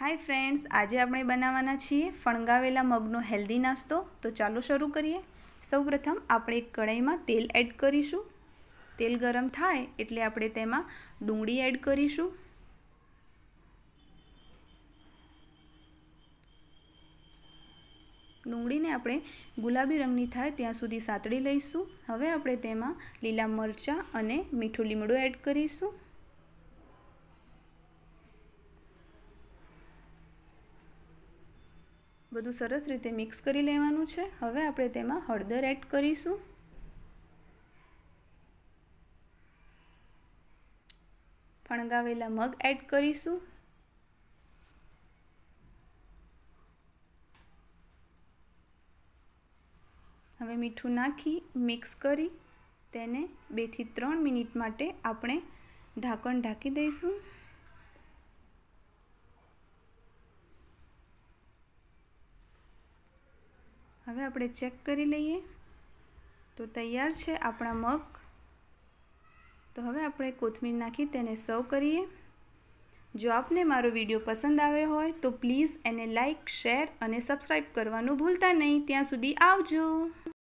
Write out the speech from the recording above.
Hi friends આજે આપણે બનાવવાના છીએ ફણગાવેલા મગનો હેલ્ધી નાસ્તો. તો ચાલો શરૂ કરીએ. સૌપ્રથમ આપણે એક કઢાઈમાં તેલ એડ કરીશું. તેલ ગરમ થાય એટલે આપણે તેમાં ડુંગળી એડ કરીશું. ડુંગળીને આપણે ગુલાબી રંગની થાય ત્યાં સુધી સાતળી લઈશું. હવે આપણે તેમાં લીલા મરચાં અને મીઠું લીમડું એડ કરીશું. બધું સરસ રીતે મિક્સ કરી લેવાનું છે. હવે આપણે તેમાં હળદર એડ કરીશું. ફણગાવેલા મગ એડ કરીશું. હવે મીઠું નાખી મિક્સ કરી તેને બેથી ત્રણ મિનિટ માટે આપણે ઢાંકણ ઢાંકી દઈશું. હવે આપણે ચેક કરી લઈએ. તો તૈયાર છે આપણા મગ. તો હવે આપણે કોથમીર નાખી તેને સર્વ કરીએ. જો આપને મારો વીડિયો પસંદ આવ્યો હોય તો પ્લીઝ એને લાઇક શેર અને સબસ્ક્રાઈબ કરવાનું ભૂલતા નહીં. ત્યાં સુધી આવજો.